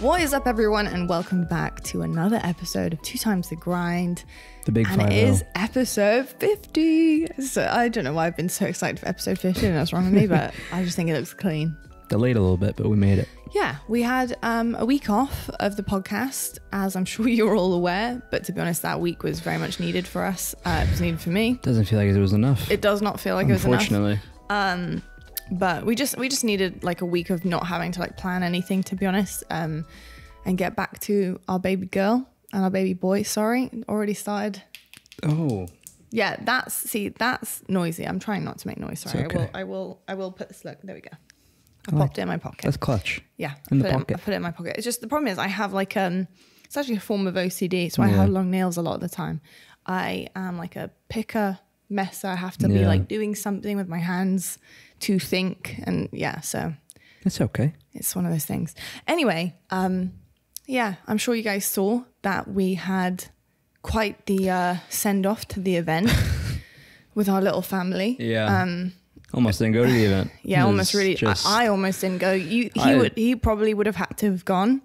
What is up, everyone, and welcome back to another episode of Two Times the Grind. The big And five it is episode 50. So I don't know why I've been so excited for episode 50, and that's wrong with me, but I just think it looks clean. Delayed a little bit, but we made it. Yeah, we had um, a week off of the podcast, as I'm sure you're all aware. But to be honest, that week was very much needed for us. Uh, it was needed for me. Doesn't feel like it was enough. It does not feel like it was enough. Unfortunately. Um, but we just we just needed like a week of not having to like plan anything, to be honest, um, and get back to our baby girl and our baby boy. Sorry, already started. Oh, Yeah, that's see, that's noisy. I'm trying not to make noise. Sorry, okay. I will, I will, I will put this. Look, there we go. I popped it in my pocket. that's clutch. Yeah, In I the pocket. I put it in my pocket. It's just the problem is I have like um, it's actually a form of OCD, so I have long nails a lot of the time. I am like a picker messer. I have to be like doing something with my hands to think, and yeah, so It's okay. it's one of those things. Anyway, um, yeah, I'm sure you guys saw that we had quite the uh, send off to the event with our little family. Yeah. Um, Almost didn't go to the event. yeah, It almost really. Just, I, I almost didn't go. You, he I- would. He probably would have had to have gone.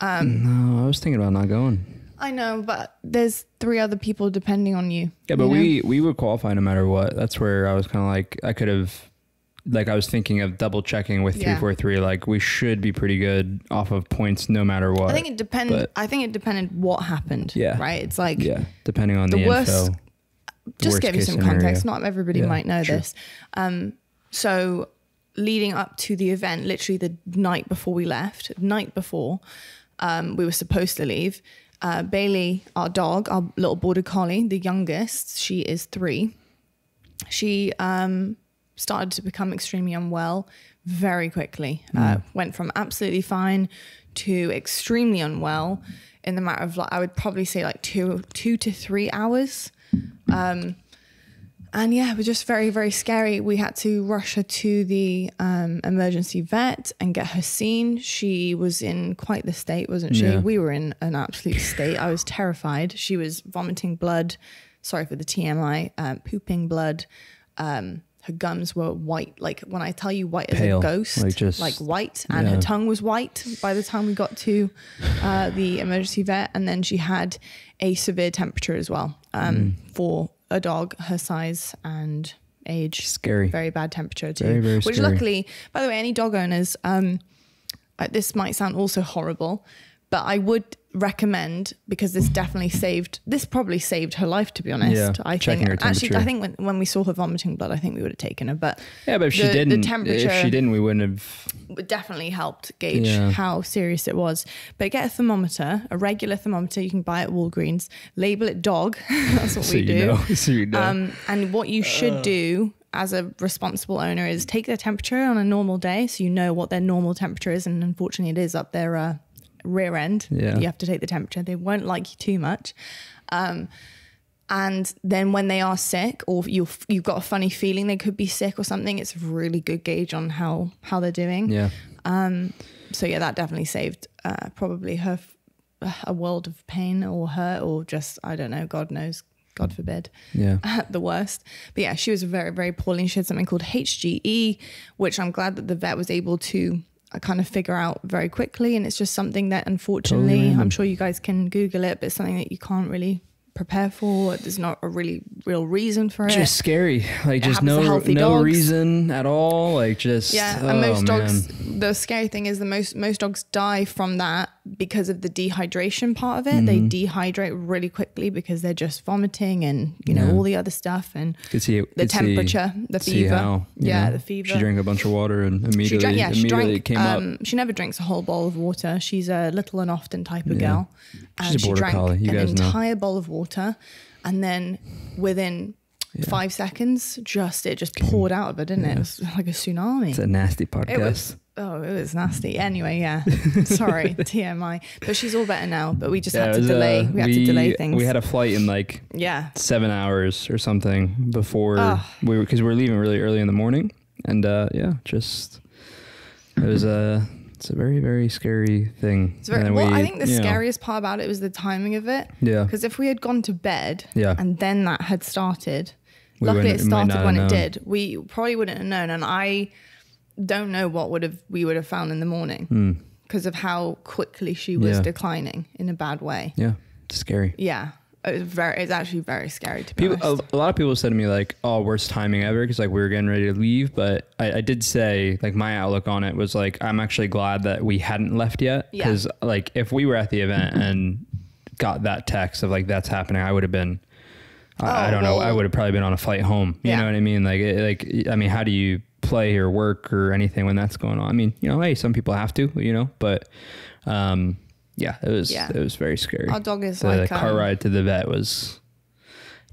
no, I was thinking about not going. I know, but there's three other people depending on you. Yeah, but you know? we we would qualify no matter what. That's where I was kind of like I could have, like I was thinking of double checking with three four three. Like we should be pretty good off of points no matter what. I think it depended. I think it depended what happened. Yeah. Right. It's like yeah, depending on the the, worst- info. just give you some scenario. context. Not everybody Yeah, might know true. this. Um, so leading up to the event, literally the night before we left, night before um, we were supposed to leave, uh, Bailey, our dog, our little border collie, the youngest, she is three. She um, started to become extremely unwell very quickly. Uh, went from absolutely fine to extremely unwell in the matter of like I would probably say like two two to three hours. Um, and yeah, it was just very, very scary. We had to rush her to the um, emergency vet and get her seen. She was in quite the state, wasn't she? Yeah. We were in an absolute state. I was terrified. She was vomiting blood. Sorry for the TMI. Um, pooping blood. Um, her gums were white. Like when I tell you white as a ghost, like just- like white. And her tongue was white by the time we got to uh, the emergency vet. And then she had a severe temperature as well um, Mm. for a dog her size and age. Scary. Very bad temperature too. Very, very Which scary. luckily, by the way, any dog owners, um, uh, this might sound also horrible, but I would recommend because this definitely saved. This probably saved her life, to be honest. Yeah, I think actually, I think when, when we saw her vomiting blood, I think we would have taken her, but Yeah, but if she the- the didn't, the temperature- if she didn't, we wouldn't have. definitely helped gauge Yeah. how serious it was. But get a thermometer, a regular thermometer you can buy at Walgreens. Label it dog. That's what So we you do. know. So you know. Um, and what you should do as a responsible owner is take their temperature on a normal day, so you know what their normal temperature is. And unfortunately, it is up there uh, rear end. Yeah. You have to take the temperature. They won't like you too much. Um, and then when they are sick, or you you've got a funny feeling they could be sick or something, it's a really good gauge on how how they're doing. yeah. Um, So yeah, that definitely saved uh, probably her a world of pain, or hurt or just I don't know. God knows. God forbid Yeah. the worst. But yeah, she was very, very poorly. She had something called HGE, which I'm glad that the vet was able to uh, kind of figure out very quickly. And it's just something that, unfortunately, random. I'm sure you guys can Google it, but it's something that you can't really prepare for. There's not a really real reason for it. Just scary. Like just no no dogs. reason at all. Like just yeah, oh, and most dogs. The scary thing is the most most dogs die from that because of the dehydration part of it. They Mm-hmm. dehydrate really quickly because they're just vomiting and you know Yeah. all the other stuff and see the could see- temperature, the fever. how, yeah, know, the fever. She drank a bunch of water and immediately She drank, yeah, she immediately drank. it came up. um, she never drinks a whole bowl of water. She's a little and often type of Yeah. girl, She's she drank collie, you an guys know. entire bowl of water, and then within five seconds, just it just poured out of her, didn't it? It was like a tsunami. It's a nasty podcast. It was oh, it was nasty. Anyway, yeah. Sorry, TMI. But she's all better now. But we just Yeah, had to was, delay. uh, we had to delay things. We had a flight in like yeah. seven hours or something before Ugh. we because we were leaving really early in the morning, and uh, yeah, just it was a it's a very very scary thing. It's very, well, we, I think the you know, scariest part about it was the timing of it. yeah, Because if we had gone to bed Yeah. and then that had started, We luckily it started when it known. did. We probably wouldn't have known. And I don't know what would have we would have found in the morning. Hmm. because of how quickly she was Yeah. declining in a bad way. Yeah, it's scary. Yeah, it was very. It's actually very scary to be People, honest. a, a lot of people said to me like, "Oh, worst timing ever," because like we were getting ready to leave. But I, I did say like my outlook on it was like I'm actually glad that we hadn't left yet Yeah. because like if we were at the event and got that text of like that's happening, I would have been. I, I Oh, don't know. I would have probably been on a flight home. You Yeah. know what I mean? Like, it, like I mean, how do you play or work or anything when that's going on? I mean, you know, hey, some people have to, you know, but um, yeah, it was Yeah. it was very scary. Our dog is the like car um, ride to the vet was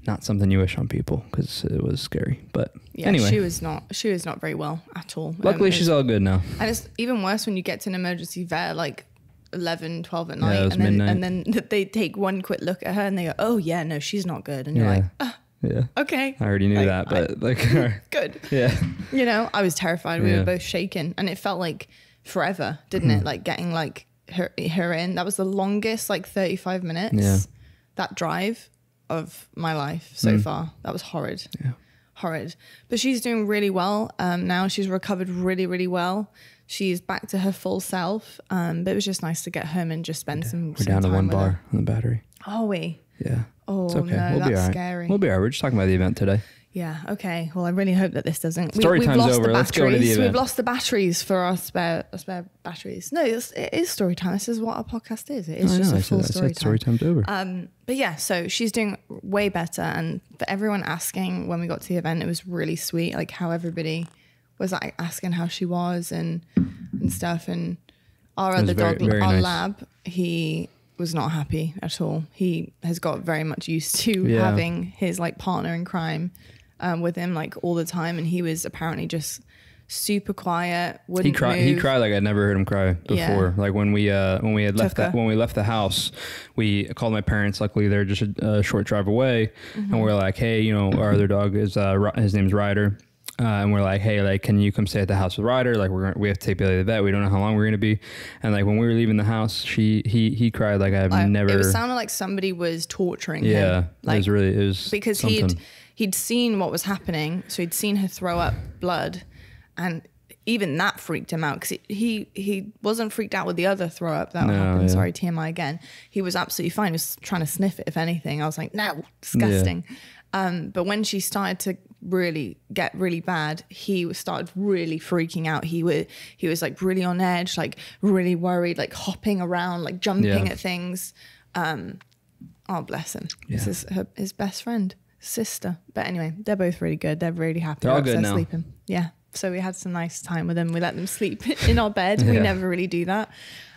not something you wish on people because it was scary. But Yeah, anyway, she was not. She was not very well at all. luckily Um, she's all good now. And it's even worse when you get to an emergency vet like 11, 12 at Yeah, night. was and, then, midnight. and then they take one quick look at her and they go, oh, yeah, no, she's not good. And you're like, ah, yeah. okay, I already knew Like, that, I- but like, good. yeah, You know, I was terrified. We Yeah. were both shaken. And it felt like forever, didn't it? Like getting like her, her in. That was the longest, like 35 minutes. Yeah. That drive of my life so Mm. far. That was horrid. Yeah. Horrid. But she's doing really well um, now. She's recovered really, really well. She's back to her full self. Um, but it was just nice to get home and just spend some, we're some down to one with her. bar on the battery. Are we? Yeah, Oh, it's okay. no, we'll that's be all right. scary. We'll be all right. We're just talking about the event today. Yeah. Okay. Well, I really hope that this doesn't. Story we, time's lost over. The Let's go to the event. We've lost the batteries for our spare our spare batteries. No, it's, it is story time. This is what our podcast is. It is I just know. a I full story said time. story time's over. Um, but yeah, so she's doing way better. And for everyone asking when we got to the event, it was really sweet. Like how everybody was like asking how she was and and stuff. And our other very- dog, very our nice. lab, he was not happy at all. He has got very much used to Yeah. having his like partner in crime um, with him like all the time, and he was apparently just super quiet. he Wouldn't cried. He cried like I'd never heard him cry before. Yeah. Like when we uh when we had left that when we left the house, we called my parents. Luckily, they're just a, a short drive away, Mm-hmm. and we're like, hey, you know, our other dog is uh his name's Ryder. Uh, and we're like, hey, like, can you come stay at the house with Ryder? Like, we're we have to take Bailey to the vet. We don't know how long we're gonna be. And like when we were leaving the house, she he he cried like I've Like, never. It was sounded like somebody was torturing yeah, him. it Like was really it was because something. he'd he'd seen what was happening, so he'd seen her throw up blood, and even that freaked him out because he he wasn't freaked out with the other throw up that No, happened. yeah. Sorry, TMI again. He was absolutely fine. He was trying to sniff it, if anything. I was like, no, disgusting. Um, but when she started to really get really bad, he started really freaking out. He was he was like really on edge, like really worried, like hopping around, like jumping Yeah. at things. Um, oh bless him. This is her, his best friend, sister. But anyway, they're both really good. They're really happy. They're all They're good now. Sleeping. Yeah. So we had some nice time with them. We let them sleep in our bed. We never really do that.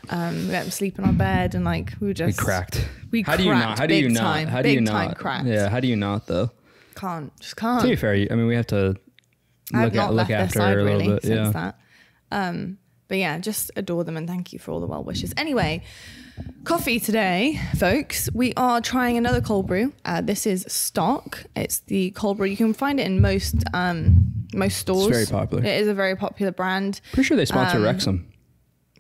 Um, we let them sleep in our bed, and like we were we just cracked. We how do you not? How do you not? time, how do you not? cracked. Yeah, how do you not though? Can't just can't. To be fair, you- I mean, we have to I've look not at look left their after side her a really bit. since Yeah. that. Um, but yeah, just adore them and thank you for all the well wishes. Anyway, coffee today, folks. We are trying another cold brew. Uh, this is Stok. It's the cold brew. You can find it in most um, most stores. very popular. It is a very popular brand. Pretty sure they sponsor Um, Wrexham.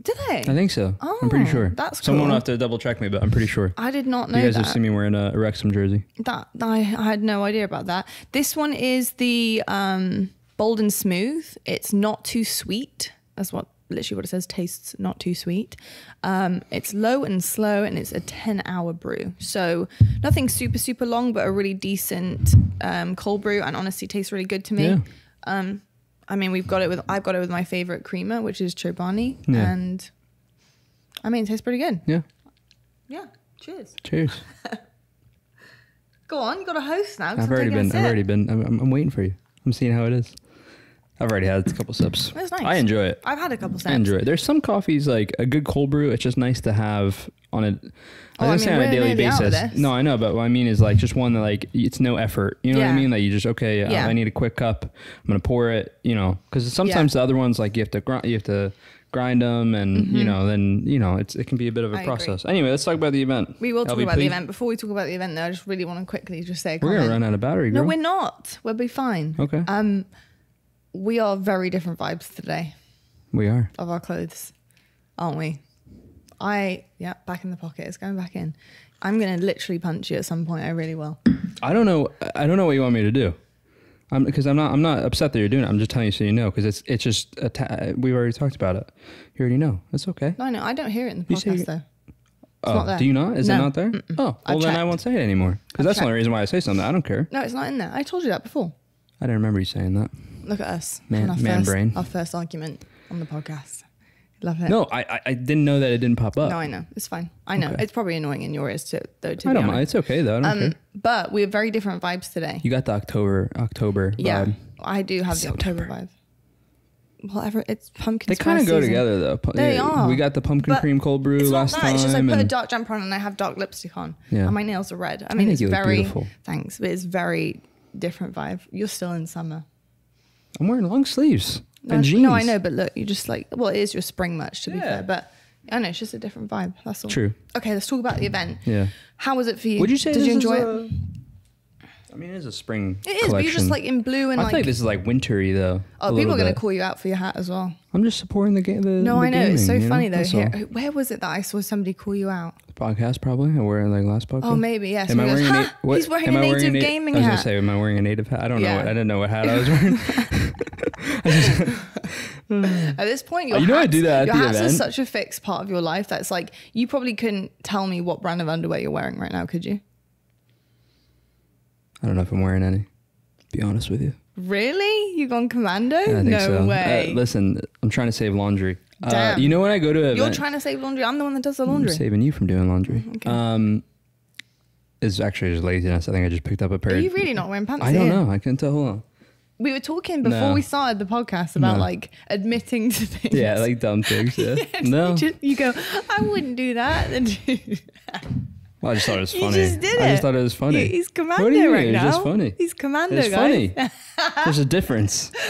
Do they? I think so. I'm pretty Oh, sure. that's Someone cool. will have to double check me, but I'm pretty sure. I did not know You guys that. have seen me wearing a, a Wrexham jersey. That I, I had no idea about that. This one is the um, bold and smooth. It's not too sweet. That's what literally what it says. Tastes not too sweet. Um, it's low and slow, and it's a ten hour brew. So nothing super super long, but a really decent um, cold brew, and honestly tastes really good to me. Yeah. I mean, we've got it with I've got it with my favorite creamer, which is Chobani, Yeah. and I mean, it tastes pretty good. Yeah. Yeah. Cheers. Cheers. Go on, you got a host now. I've already been. I've already been. I'm, I'm waiting for you. I'm seeing how it is. I've already had a couple sips. That's nice. I enjoy it. I've had a couple sips. I enjoy it. There's some coffees like a good cold brew. It's just nice to have on a. Oh, I I mean, on a daily nearly out of basis. No, I know, but what I mean is like just one that like it's no effort. You know what I mean? Like you just okay. uh, Yeah. I need a quick cup. I'm gonna pour it. You know, because sometimes the other ones like you have to grind. You have to grind them, and you know, then you know it's it can be a bit of a Mm-hmm. Agree. process. Anyway, let's talk about the event. We will talk about LVP. the event. Before we talk about the event, though, I just really want to quickly just say a We're gonna run out of battery, No, we're not. We'll be fine. Okay. Um, we are very different vibes today we are. of our clothes, aren't we? I yeah, back in the pocket. It's going back in. I'm gonna literally punch you at some point. I really will. I don't know. I don't know what you want me to do. I'm because I'm not I'm not upset that you're doing it. I'm just telling you so you know because it's it's just a ta- we already talked about it. You already know. It's okay. No, no, I don't hear it in the You say podcast though. Oh, not there. do you not? Is it No. not there? Oh, I well then I checked. won't say it anymore because that's the only reason why I say something. I don't care. No, it's not in there. I told you that before. I didn't remember you saying that. Look at us. Man- our man first, brain. Our first argument on the podcast. Love it. No, I I, I didn't know that it didn't pop up. No, I know. It's fine. I know. Okay. It's probably annoying in your ears too, though. To I don't mind. It's okay though. I don't care. Um, but we have very different vibes today. You got the October October yeah, vibe. I do have the October vibe. Well, ever it's pumpkin. They kind of go together though. Pu- They yeah, are. We got the pumpkin But cream cold brew It's not last that. time. It's just I put a dark jumper on and I have dark lipstick on. Yeah. And my nails are red. I mean, think it's very beautiful. thanks, but it's very different vibe. You're still in summer. I'm wearing long sleeves No, and I- jeans. no, I know, but look, you just like well, it is your spring merch to be fair, but I know it's just a different vibe. That's all. True. Okay, let's talk about the event. Yeah. How was it for you? Would you say Did this you enjoy is it? A- I mean, it is a spring. It is, but you're just like in blue and I like. feel like this is like wintry though. oh, people are gonna call you out for your hat as well. I'm just supporting the game. The, No, the I know it's so gaming, funny though. Here, where was it that I saw somebody call you out? podcast probably. I wear it like last oh, podcast. Oh, maybe yes. Am I wearing goes, a what- He's wearing am a I native na- gaming I was gonna say, am I wearing a native hat? I don't know. What, I didn't know what hat I was wearing. At this point, your Oh, you know I do that at your the hats are such a fixed part of your life that's like you probably couldn't tell me what brand of underwear you're wearing right now, could you? I don't know if I'm wearing any. Be honest with you. Really? You gone commando? I think no so. Uh, way. listen, I'm trying to save laundry. Uh, Damn. you know when I go to an you're trying to save laundry. I'm the one that does the I'm laundry. saving you from doing laundry. Okay. Um, it's actually just laziness. I think I just picked up a pair. Are you really not wearing pants? I don't here? know. I can't tell. Hold on. We were talking before No. we started the podcast about No. like admitting to things. Yeah, like dumb things. Yeah. And no. You, just, you go, I wouldn't do that. I just thought it was funny. You just did it. I just thought it was funny. He's commando What do you right now. It's just funny. He's commando, It's guys. funny. There's a difference.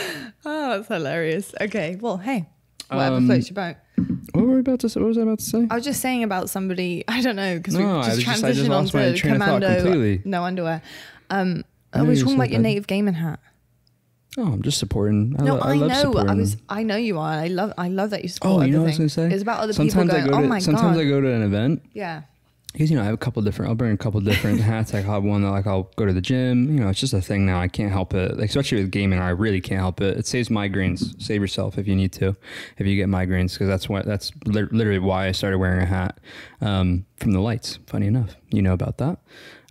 Oh, that's hilarious. Okay, well, hey, whatever Um, floats your boat. What were we about to say? What was I about to say? I was just saying about somebody. I don't know because No, we just just- transitioned just lost onto commando. completely. No underwear. Um, I I was talking about your native gaming hat. Oh, I'm just supporting. I, No, I, I know. I was. I know you are. I love. I love that you support. Oh, you know what I was gonna say? It's about other sometimes people I going. go oh to my sometimes god. I go to an event yeah. Because you know I have a couple different. I'll bring a couple different hats. I'll have one that like I'll go to the gym. You know, it's just a thing now. I can't help it. Like especially with gaming, I really can't help it. It saves migraines. Save yourself if you need to, if you get migraines, because that's what that's lit- literally why I started wearing a hat um, from the lights. Funny enough, you know about that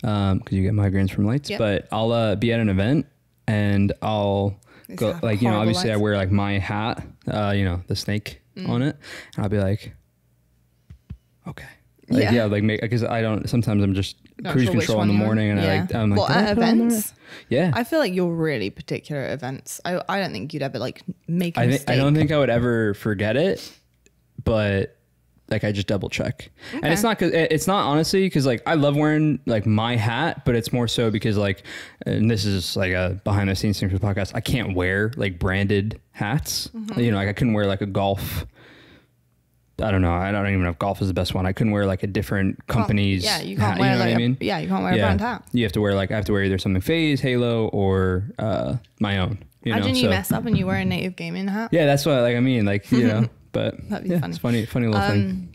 because you get migraines from lights. Yep. But I'll uh, be at an event and I'll These go like you know obviously I wear like my hat, uh, you know the snake Mm. on it, and I'll be like, okay. Like, Yeah. yeah. like make because I don't. Sometimes I'm just Not cruise sure control in the morning, and I like. I'm like, well, "Did I at put events, Yeah, I feel like you're really particular at events. I I don't think you'd ever like make a I. I don't think I would ever forget it, but like I just double check, and it's not because it's not honestly because like I love wearing like my hat, but it's more so because like, and this is like a behind the scenes thing for the podcast. I can't wear like branded hats. Mm-hmm. You know, like I couldn't wear like a golf. I don't know. I don't even know if golf is the best one. I couldn't wear like a different company's. Yeah, you can't hat, wear you know like what I a- mean? yeah, you can't wear a brand hat. You have to wear like I have to wear either something FaZe, Halo, or uh, my own. You know, Imagine you so- mess up and you wear a native gaming hat. yeah, that's what like I mean, like you know, but That'd be yeah, funny. it's funny, funny little thing. Um,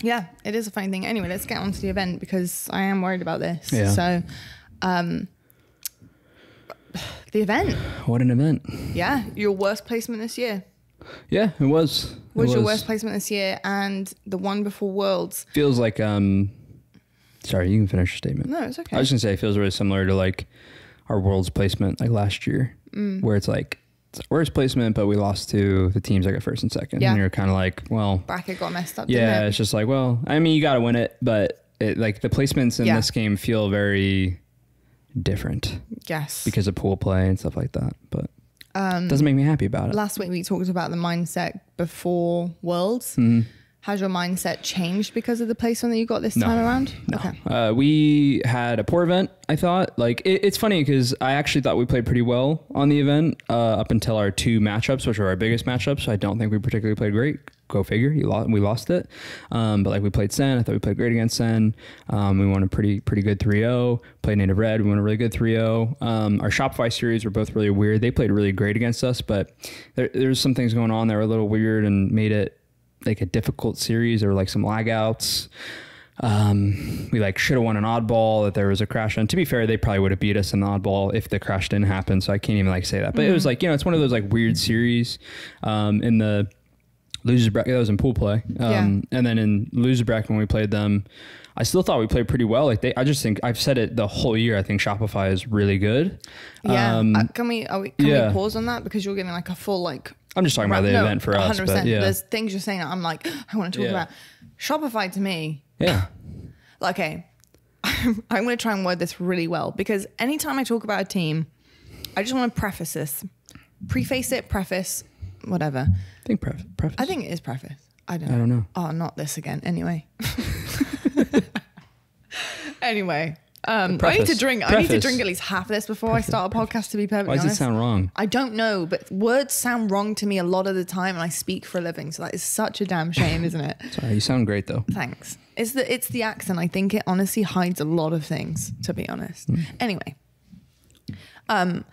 yeah, it is a funny thing. Anyway, let's get on to the event because I am worried about this. Yeah. So, um, the event, What an event! yeah, your worst placement this year. Yeah, it was. What was your worst placement this year and the one before Worlds? Feels like um. Sorry, you can finish your statement. No, it's okay. I was gonna say it feels really similar to like our world's placement like last year, Mm. where it's like it's worst placement, but we lost to the teams that got first and second. Yeah. And you're kind of like, well, Bracket got messed up. yeah, it? it's just like, well, I mean, you got to win it, but it, like the placements in Yeah. this game feel very different Yes. because of pool play and stuff like that. But um, doesn't make me happy about it. last week we talked about the mindset before Worlds. Mhm. Has your mindset changed because of the placement that you got this No. time around? No. Okay. Uh, we had a poor event, I thought. Like, it, it's funny because I actually thought we played pretty well on the event uh, up until our two matchups, which were our biggest matchups. I don't think we particularly played great. Go figure. You lost, we lost it. Um, but, like, we played Sen. I thought we played great against Sen. Um, we won a pretty pretty good 3 0. Played Native Red. We won a really good 3 0. Um, our Shopify series were both really weird. They played really great against us, but there, there's some things going on that were a little weird and made it like a difficult series or like some lag outs. um, we like should have won an oddball that there was a crash. And to be fair, they probably would have beat us in the oddball if the crash didn't happen. So I can't even like say that. But it was like you know, it's one of those like weird series. Um, in the losers bracket, that was in pool play. Um, and then in losers bracket when we played them, I still thought we played pretty well. Like they, I just think I've said it the whole year. I think Shopify is really good. Yeah. Um, Uh, can we, are we can yeah. we pause on that because you're giving like a full like I'm just talking about the no, event for us. But yeah, There's things you're saying that I'm like I want to talk Yeah. about. Shopify to me, yeah, okay, I'm going to try and word this really well because anytime I talk about a team, I just want to preface this, preface it, preface, whatever. I think pref- preface. I think it is preface. I don't. I don't know. Oh, not this again. Anyway. anyway, um, I need to Preface. drink. I need to drink at least half of this before I start a podcast. To be perfectly Why does it sound wrong? I don't know, but words sound wrong to me a lot of the time, and I speak for a living, so that is such a damn shame, isn't it? Sorry, you sound great though. Thanks. It's the it's the accent. I think it honestly hides a lot of things, to be honest. Anyway, um,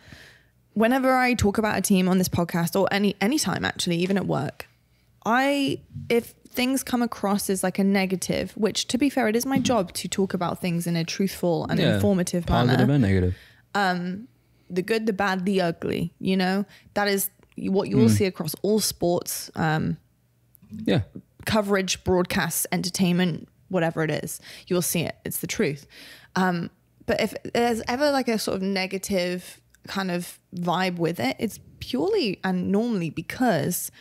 whenever I talk about a team on this podcast or any any time actually, even at work, I if things come across as like a negative, which to be fair, it is my job to talk about things in a truthful and Yeah. informative Positive manner. and negative. The good, the bad, the ugly. You know that is what you will see across all sports. Um, Yeah. coverage, broadcasts, entertainment, whatever it is, you'll see it. It's the truth. Um, but if there's ever like a sort of negative kind of vibe with it, it's purely and normally because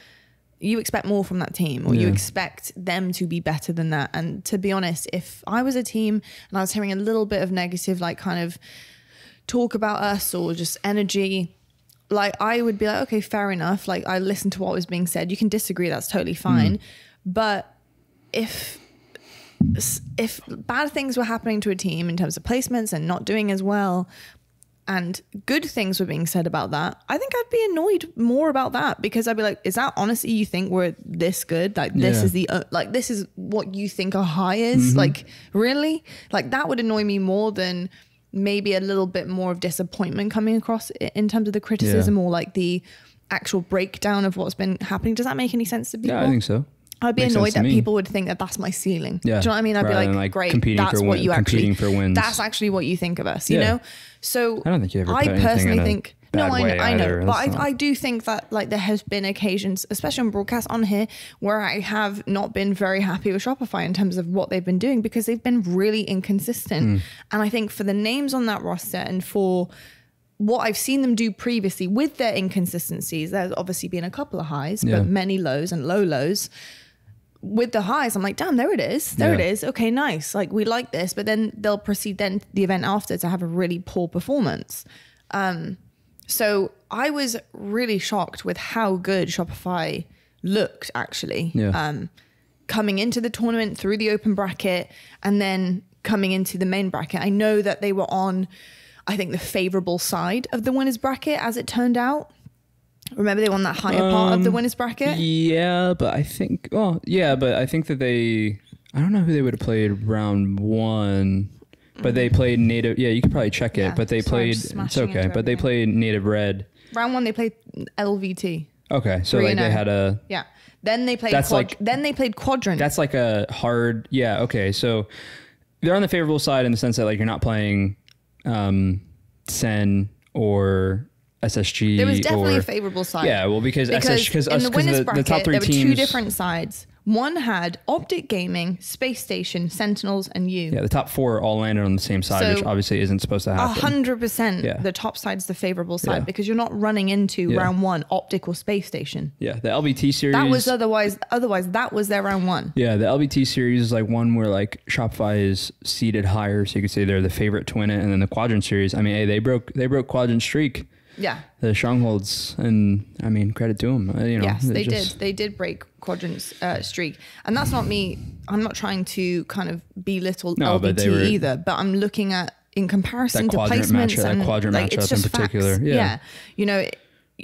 you expect more from that team or you expect them to be better than that. And to be honest, if I was a team and I was hearing a little bit of negative, like kind of talk about us or just energy, like I would be like, okay, fair enough. Like I listened to what was being said. You can disagree, that's totally mm. fine. But if if bad things were happening to a team in terms of placements and not doing as well, and good things were being said about that, I think I'd be annoyed more about that because I'd be like, is that honestly you think we're this good? Like this Yeah. is the uh, like this is what you think a high is? Like really? Like that would annoy me more than maybe a little bit more of disappointment coming across in terms of the criticism or like the actual breakdown of what's been happening. Does that make any sense to people? Yeah, I think so. I'd be Makes annoyed that people would think that that's my ceiling. Yeah. Do you know what I mean? I'd be like, like, great, that's for what you actually, for wins. that's actually what you think of us, you Yeah. know? So I don't think you ever I personally think, no, I know, I know, but I, I do think that like there has been occasions, especially on broadcast on here, where I have not been very happy with Shopify in terms of what they've been doing because they've been really inconsistent. Hmm. And I think for the names on that roster and for what I've seen them do previously with their inconsistencies, there's obviously been a couple of highs, Yeah. but many lows and low lows. With the highs, I'm like, damn, there it is. There it Yeah. is. Okay, nice. Like we like this, but then they'll proceed then the event after to have a really poor performance. Um, so I was really shocked with how good Shopify looked actually. Yeah. Um, coming into the tournament through the open bracket and then coming into the main bracket. I know that they were on, I think, the favorable side of the winners bracket as it turned out. Remember, they won that higher part of the Um, winners bracket. Yeah, but I think. Well, yeah, but I think that they. I don't know who they would have played round one, but they played native. Yeah, you could probably check it. Mm. Yeah, but they I'm played. It's okay, but they played native red. Round one, they played LVT. Okay, so like they had a. Yeah. Then they played. That's quad- like- then they played quadrant. That's like a hard. Yeah. Okay. So they're on the favorable side in the sense that like you're not playing, um, Sen or SSG. there was definitely or, a favorable side. Yeah. Well, because, because SSG in the winners the, bracket the top three there were teams. two different sides. One had Optic Gaming, Space Station, Sentinels, and you. Yeah, the top four all landed on the same side, So, which obviously isn't supposed to A happen. hundred percent. Yeah. The top side's the favorable side Yeah. because you're not running into Yeah. round one Optic or Space Station. Yeah, the LVT series. That was otherwise. Otherwise, that was their round one. yeah, the LVT series is like one where like Shopify is seated higher, so you could say they're the favorite to win it. And then the Quadrant series, I mean, hey, they broke they broke Quadrant streak, Yeah. the Strongholds, and I mean, credit to them. You know, yes, just- did. They did break Quadrant's uh, streak, and that's not me. I'm not trying to kind of belittle No, but LVT were- either. But I'm looking at in comparison to quadrant placements matchup- that and quadrant like, it's matchup in just particular, Facts. yeah. you know.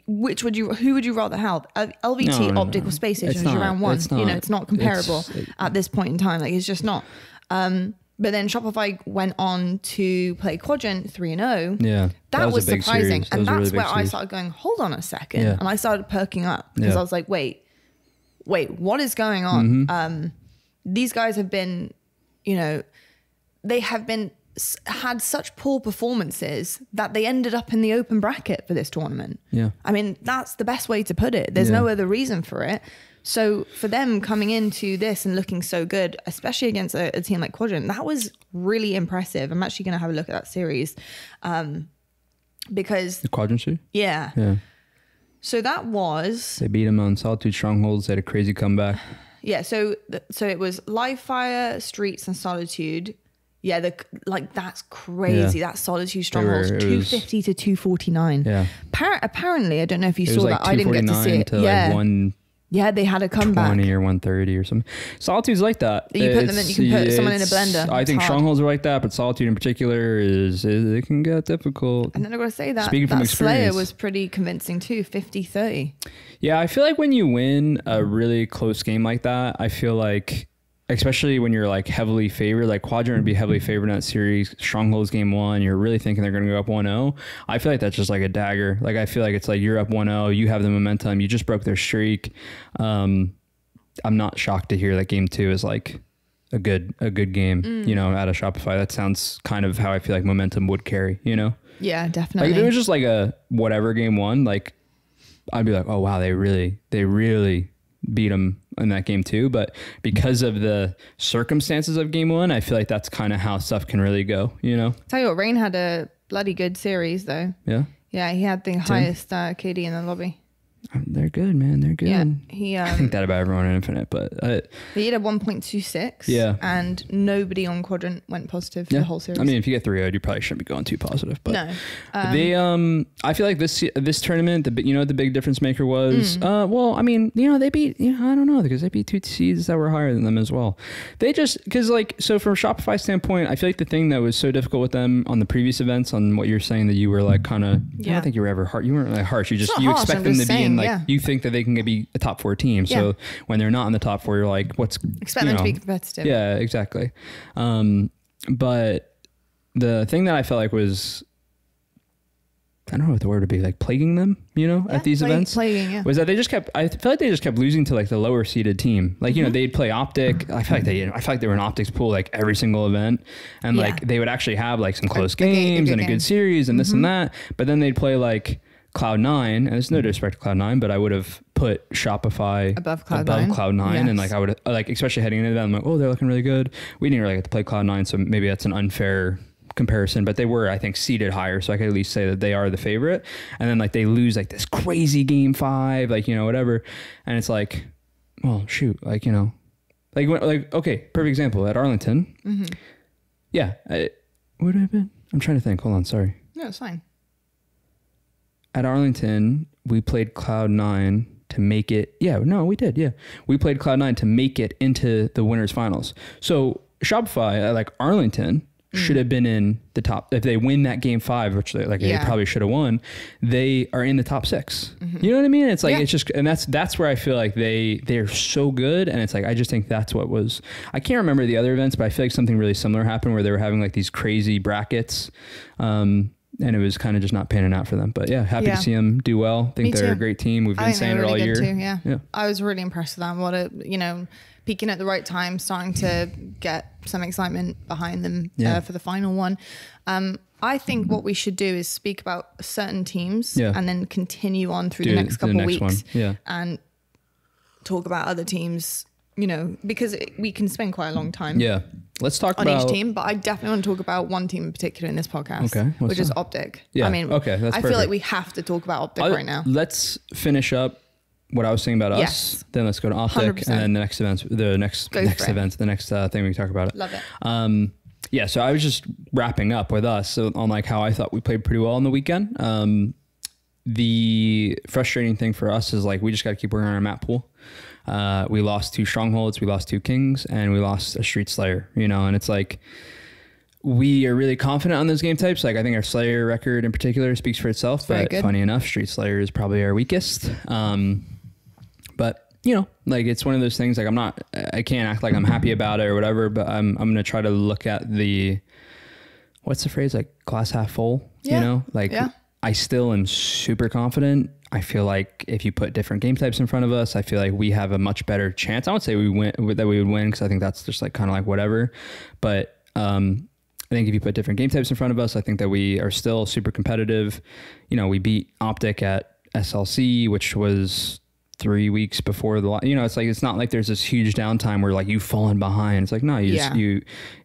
Which would you? Who would you rather have? Uh, LVT, No, no, optical space station, is not. round one. It's You know, it's not comparable It's- it- at this point in time. Like it's just not. Um, but then Shopify went on to play Quadrant three and zero. Yeah, That, was, a big surprising. That And was really that's big where I started going, hold on a second. Yeah. And I started perking up because Yeah. I was like, wait, wait, what is going on? Mm-hmm. Um, these guys have been you know, they have been had such poor performances that they ended up in the open bracket for this tournament. Yeah. I mean, that's the best way to put it. There's no other reason for it. So for them coming into this and looking so good, especially against a, a team like Quadrant, that was really impressive. I'm actually going to have a look at that series um, because, The quadrancy. yeah. Yeah. So that was They beat them on Solitude Strongholds. They had a crazy comeback. yeah. So th- so it was Live Fire, Streets, and Solitude. Yeah, the like that's crazy. Yeah. That Solitude Strongholds, two fifty to two forty nine. Yeah. Appar- apparently, I don't know if you It saw like that. I didn't get to see it. to yeah, like 120 yeah, they had a comeback. 20 or 130 or something. Solitude's like that. You put them in- you can put someone in a blender. I think hard. Strongholds are like that, but Solitude in particular is, is it can get difficult. And then I gotta say that Speaking from that Slayer experience. was pretty convincing too, 50-30. Yeah, I feel like when you win a really close game like that, I feel like, especially when you're like heavily favored, like Quadrant would be heavily favored in that series. Strongholds game one, you're really thinking they're going to go up 1 0. I feel like that's just like a dagger. Like, I feel like it's like you're up 1 0, you have the momentum, you just broke their streak. Um, I'm not shocked to hear that game two is like a good a good game, Mm. you know, out of Shopify. That sounds kind of how I feel like momentum would carry, you know? Yeah, Like definitely. if it was just like a whatever game one, like I'd be like, oh wow, they really, they really beat them in that game too. But because of the circumstances of game one, I feel like that's kind of how stuff can really go. You know? Tell you what, Rain had a bloody good series though. Yeah, Yeah, he had the highest uh, KD in the lobby. Um, they're good, man. They're good. Yeah, he I um, think that about everyone in Infinite, but uh, he had a 1.26. Yeah. and nobody on Quadrant went positive for yeah. the whole series. I mean, if you get three 0 you probably shouldn't be going too positive. But no, they um I feel like this this tournament the you know the big difference maker was Mm. uh well I mean you know they beat you know, I don't know because they beat two seeds that were higher than them as well they just because like so from Shopify standpoint I feel like the thing that was so difficult with them on the previous events on what you're saying that you were like kind of I Yeah. don't think you were ever hard you weren't like harsh you just you harsh, expect I'm them to just be saying, like yeah. you think that they can be a top four team so Yeah. when they're not in the top four you're like what's expect them to be competitive. yeah, exactly. Um, but the thing that I felt like was, I don't know what the word would be, like plaguing them, you know, Yeah, at these play- events. Plaguing, yeah. Was that they just kept? I felt like they just kept losing to like the lower seeded team. Like Mm-hmm. you know they'd play Optic. I feel like they. I feel like they were in Optic's pool like every single event, and Yeah. like they would actually have like some close a good- a games good and a game. Mm-hmm. good series and this and that. But then they'd play like Cloud Nine, and there's no disrespect to Cloud Nine, but I would have put Shopify Above Cloud9. above Cloud Nine, and Yes. like I would like especially heading into that, I'm like, oh, they're looking really good. We didn't really get to play Cloud Nine, so maybe that's an unfair comparison, but they were, I think, seated higher, so I could at least say that they are the favorite. And then like they lose like this crazy game five, like you know whatever, and it's like, well, shoot, like you know, like when- like okay, perfect example at Arlington. Mm-hmm. Yeah, I, what have been? I'm trying to think. Hold on, sorry. No, it's fine. At Arlington, we played Cloud Nine to make it. Yeah, no, we did. Yeah, we played Cloud Nine to make it into the winners finals. So Shopify, uh, like Arlington, hmm. should have been in the top. If they win that game five, which they like Yeah. they probably should have won, they are in the top 6 mm-hmm. You know what I mean? It's like Yeah. it's just, and that's that's where I feel like they they're so good, and it's like I just think that's what was. I can't remember the other events, but I feel like something really similar happened where they were having like these crazy brackets. Um, and it was kind of just not panning out for them. But yeah, happy Yeah. to see them do well. Think Me they're a great team. We've been saying it all really year. good too. Yeah. Yeah. I was really impressed with them. What a you know, peaking at the right time, starting to get some excitement behind them Yeah. uh, for the final one. Um, I think what we should do is speak about certain teams Yeah. and then continue on through the next the couple next weeks one. Yeah. and talk about other teams. You know, because we can spend quite a long time Yeah. Let's talk on about each team, but I definitely want to talk about one team in particular in this podcast. Okay, which is? Optic. Yeah, I mean, okay, that's I feel like we have to talk about Optic I'll- right now. Let's finish up what I was saying about us. Then let's go to Optic, 100%. and then the next event, the next Go next event, the next uh, thing we can talk about. It. Love it. Um, yeah, so I was just wrapping up with us on like how I thought we played pretty well on the weekend. Um, the frustrating thing for us is like we just got to keep working on our map pool. Uh, we lost two strongholds, we lost two kings, and we lost a street slayer. You know, and it's like we are really confident on those game types. Like I think our Slayer record in particular speaks for itself. very but good. funny enough, Street Slayer is probably our weakest. Um, but you know, like it's one of those things. Like I'm not, I can't act like I'm happy about it or whatever. But I'm, I'm gonna try to look at the, what's the phrase? Like glass half full. Yeah. You know, like Yeah. I still am super confident. I feel like if you put different game types in front of us, I feel like we have a much better chance. I would say we win that we would win because I think that's just like kind of like whatever. But um, I think if you put different game types in front of us, I think that we are still super competitive. You know, we beat Optic at SLC, which was three weeks before the you know it's like it's not like there's this huge downtime where like you've fallen behind it's like no you just you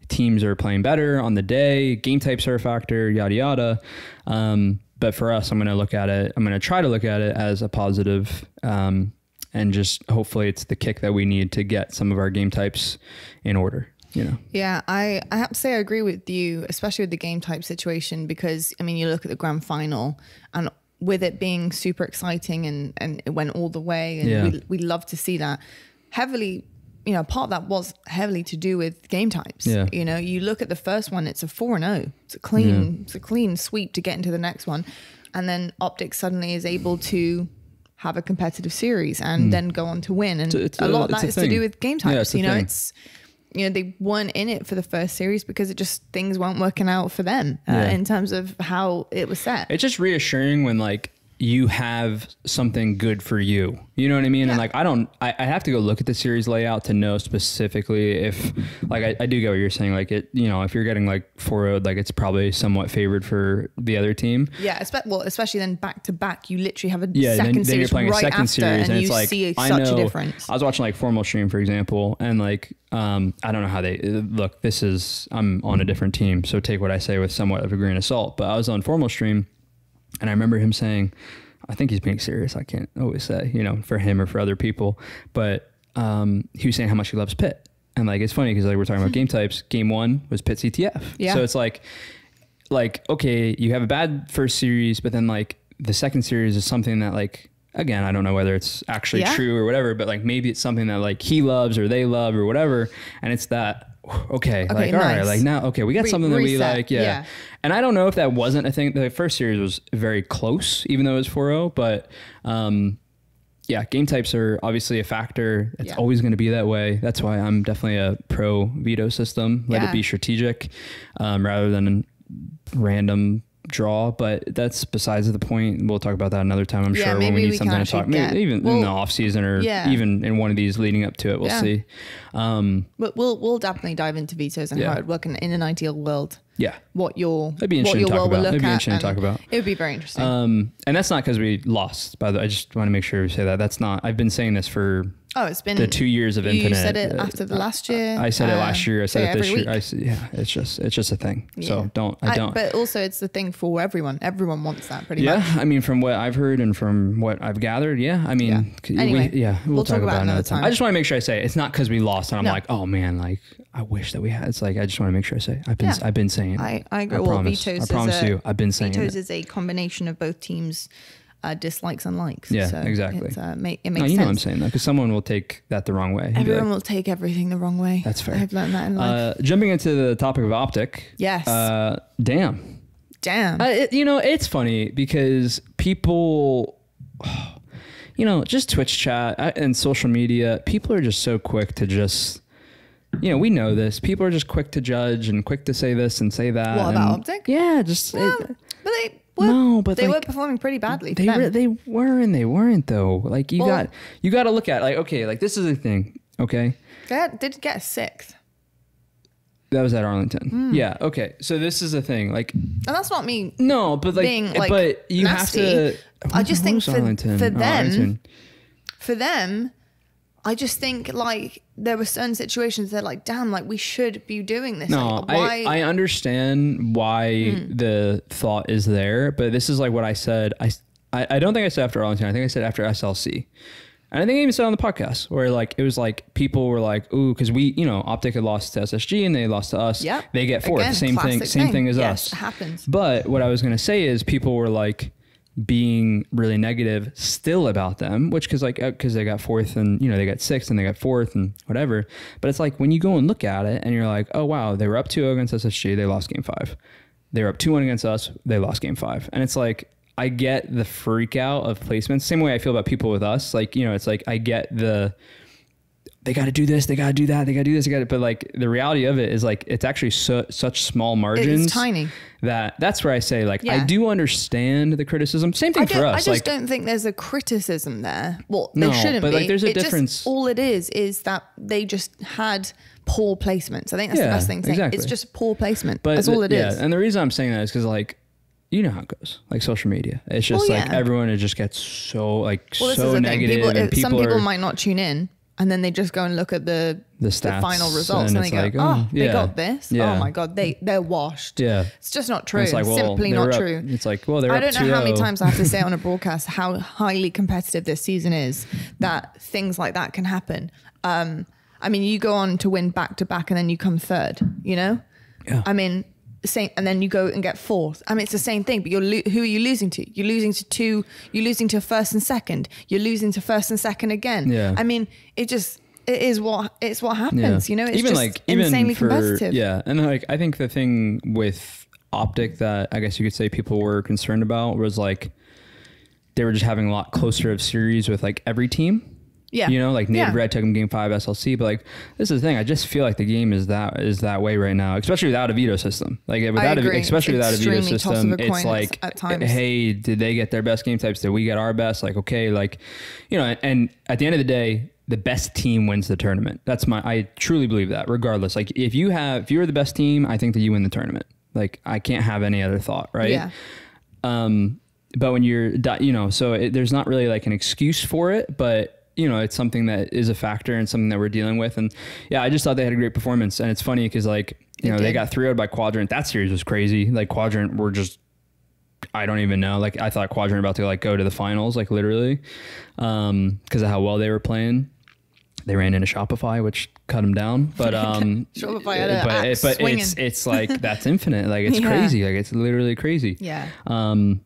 teams are playing better on the day game types are a factor yada yada um, but for us i'm going to look at it i'm going to try to look at it as a positive um, and just hopefully it's the kick that we need to get some of our game types in order you know Yeah, I, I have to say I agree with you, especially with the game type situation, because I mean, you look at the grand final and with it being super exciting and, and it went all the way, and Yeah. we, we love to see that. Heavily, you know, part of that was heavily to do with game types. Yeah. You know, you look at the first one, it's a 4 and 0. It's a clean, it's a clean sweep to get into the next one. And then Optics suddenly is able to have a competitive series and then go on to win. And. It's- it's a lot of it's that a to do with game types. a you know, thing. it's you know they weren't in it for the first series because it just things weren't working out for them uh, Yeah. in terms of how it was set. it's just reassuring when like you have something good for you. You know what I mean? And like I don't I, I have to go look at the series layout to know specifically if like I, I do get what you're saying. Like it you know, if you're getting like four like it's probably somewhat favored for the other team. yeah, espe- well, especially then back to back, you literally have a Yeah, second then, then series you're playing right a second after, series, and, and, you it's like see I such know. a difference. I was watching like formal stream, for example, and like um, I don't know how they look. This is I'm on a different team, so take what I say with somewhat of a grain of salt. But I was on formal stream, and I remember him saying, I think he's being serious. I can't always say, you know, for him or for other people, but um, he was saying how much he loves Pit. And like it's funny because like we're talking about game types. Game one was Pit CTF. Yeah. So it's like like okay, you have a bad first series, but then like the second series is something that like again, I don't know whether it's actually Yeah. true or whatever, but like maybe it's something that like he loves or they love or whatever, and it's that okay, like all right, like now okay, we got Re- something that we like, yeah. yeah. And I don't know if that wasn't a thing. The first series was very close, even though it was 4-0, but um yeah, game types are obviously a factor. It's Yeah. always going to be that way. That's why I'm definitely a pro veto system. Let Yeah. it be strategic um, rather than random draw. But that's besides the point. We'll talk about that another time. I'm Yeah, sure when we need we something to talk. Maybe even in the off season or yeah. even in one of these leading up to it. We'll Yeah. see. Um, But we'll we'll definitely dive into vetoes and how it work in, in an ideal world. yeah. What your That'd be what your to talk about. look That'd be interesting to talk about. It would be very interesting. Um, and that's not because we lost. By the way, I just want to make sure we say that. That's not. I've been saying this for oh, it's been the two years of you Infinite. said it uh, after the last year. I said it uh, last year. I said it this year. I said, yeah, it's just it's just a thing. Yeah. So don't I don't. but also, it's the thing for everyone. Everyone wants that pretty yeah, much. I mean, from what I've heard and from what I've gathered, yeah, I mean, Yeah. Anyway, we, yeah, we'll, talk, about, it another time. I just want to make sure I say it. it's not because we lost and I'm No. like, oh man, like I wish that we had. It's like I just want to make sure I say it. I've been Yeah. I've been saying. it. I, I agree. I well, promise. I promise a, you, I've been saying vetoes it. is a combination of both teams' uh, dislikes and likes. Yeah, so exactly. It's, uh, make, it makes No, you sense. know what I'm saying though, because someone will take that the wrong way. Everyone like, will take everything the wrong way. That's fair. I've learned that in life. uh, jumping into the topic of optic. Yes. Uh, damn. Damn. Uh, it, you know, it's funny because people, you know, just Twitch chat uh, and social media, people are just so quick to just, you know, we know this. People are just quick to judge and quick to say this and say that. What, about Optic? Yeah, just Well, it- but they no, but they were performing pretty badly. they were, they were and they weren't though. Like you Well- got you got to look at like okay, like this is a thing. Okay, They had- did get a sixth. that was at Arlington. Hmm. Yeah. Okay. So this is a thing. Like And that's not me no, but like, being like but you nasty. have to. I just think for, Arlington? for Oh, them, Arlington. for them, I just think like there were certain situations they're like, damn, like we should be doing this. No, like, why? I, I understand why hmm. the thought is there, but this is like what I said. I, I, I don't think I said after Arlington. I think I said after SLC. And I think I even said on the podcast where like it was like people were like, ooh, because we, you know, Optic had lost to SSG and they lost to us. Yep. They get fourth. Again, same thing, same thing. thing as Yes, us. it happens. But what I was gonna say is people were like being really negative still about them, which because like uh, because they got fourth and you know they got sixth and they got fourth and whatever. But it's like when you go and look at it and you're like, oh wow, they were up 2 against SSG, they lost game five. They were up two one against us, they lost game five. And it's like I get the freak out of placements. Same way I feel about people with us. Like you know, it's like I get the they got to do this, they got to do that, they got to do this, they got to. But like the reality of it is like it's actually su- such small margins. It's tiny. That that's where I say like I do understand the criticism. Same thing I, for don't, I just like don't think there's a criticism there. Well, No, there shouldn't but, be. like, there's a It just- difference. all it is is that they just had poor placements. I think that's Yeah, the best thing to say. exactly. It's just poor placement. But that's all it the- is. yeah, and the reason I'm saying that is because like you know how it goes, like social media. It's just Well, like yeah. everyone it just gets so like well, so negative. People, and people, some people are might not tune in, and then they just go and look at the the stats final results, and and, they go, like, "Oh, oh, they got this. Yeah. Oh my god, they they're washed." yeah. It's just not true. It's like well, Simply not up- true. It's like well, they're I don't know how many times I have to say on a broadcast how highly competitive this season is that things like that can happen. Um, I mean, you go on to win back to back and then you come third, you know? Yeah. I mean, same, and then you go and get fourth. I mean, it's the same thing, but you're lo- who are you losing to? You're losing to two, you're losing to first and second. You're losing to first and second again. Yeah. I mean, it just, it is what, it's what happens, you know? It's even just like even insanely for competitive. yeah, and like I think the thing with optic that I guess you could say people were concerned about was like they were just having a lot closer of series with like every team. Yeah. You know, like Native Yeah. Red took him game five SLC, but like this is the thing. I just feel like the game is that is that way right now, especially without a veto system. Like without a, especially without a veto Extremely toss of system, it's like at times. hey, did they get their best game types? Did we get our best? Like okay, like you know, and at the end of the day, the best team wins the tournament. That's my I truly believe that. Regardless, like if you have if you're the best team, I think that you win the tournament. Like I can't have any other thought, right? Yeah. Um, but when you're, you know, so it, there's not really like an excuse for it, but you know, it's something that is a factor and something that we're dealing with. And yeah, I just thought they had a great performance. And it's funny because like, you know, they got 3 0 by Quadrant. That series was crazy. Like Quadrant were just, I don't even know. Like I thought Quadrant about to like go to the finals, like literally, um, because of how well they were playing. They ran into Shopify, which cut them down. But um, Shopify had but, axe but swinging. it's it's like that's infinite. Like it's Yeah. crazy. Like it's literally crazy. Yeah. Um,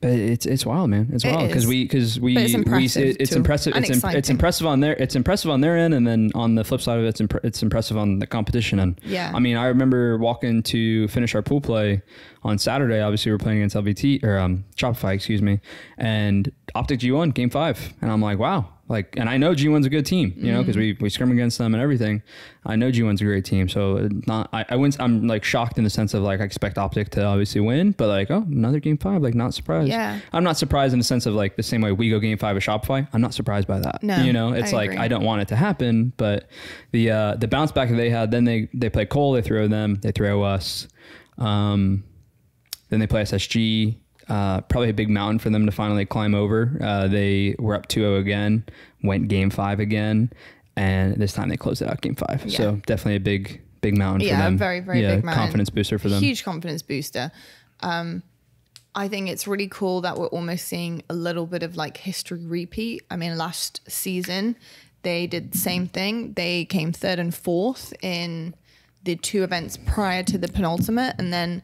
but it's it's wild, man. It's wild because is. we because we But it's impressive, we, it- it's too. impressive. It's, im- it's impressive on their it's impressive on their end, and then on the flip side of it, it's impre- it's impressive on the competition end. Yeah. I mean, I remember walking to finish our pool play on Saturday. Obviously, we we're playing against LVT or um, Shopify, excuse me, and Optic G1 game five, and I'm like, wow. Like, and I know G1's a good team, you know, because we, we scrim against them and everything. I know G1's a great team. So not, I, I wouldn't, I'm like shocked in the sense of like, I expect Optic to obviously win, but like, oh, another game five, like not surprised. Yeah. I'm not surprised in the sense of like the same way we go game five with Shopify. I'm not surprised by that. No, you know, it's I like, agree. I don't want it to happen, but the, uh, the bounce back that they had, then they, they play Cole, they throw them, they throw us. Um, then they play SSG. Uh, probably a big mountain for them to finally climb over. Uh, they were up 2-0 again, went game five again, and this time they closed it out game five. Yeah. So definitely a big, big mountain Yeah, for them. very, very yeah, big mountain. confidence booster for them. Huge confidence booster. Um, I think it's really cool that we're almost seeing a little bit of like history repeat. I mean, last season they did the same thing. They came third and fourth in the two events prior to the penultimate, and then